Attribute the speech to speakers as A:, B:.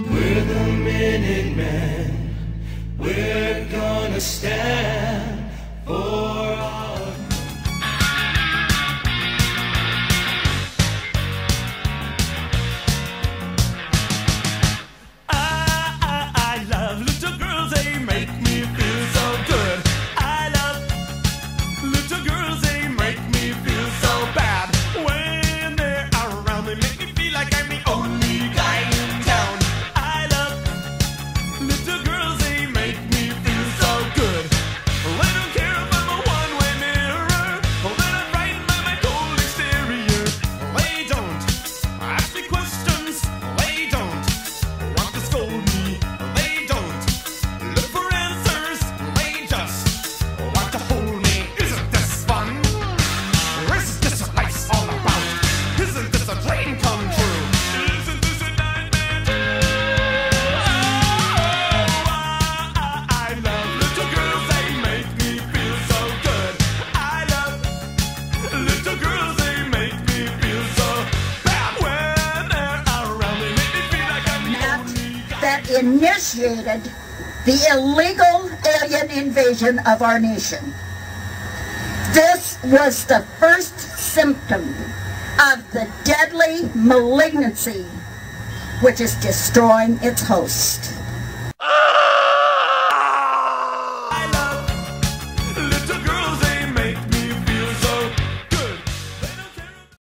A: We're the Minute Men. We're gonna stand.
B: that initiated the illegal alien invasion of our nation. This was the first symptom of the deadly malignancy which is destroying its host.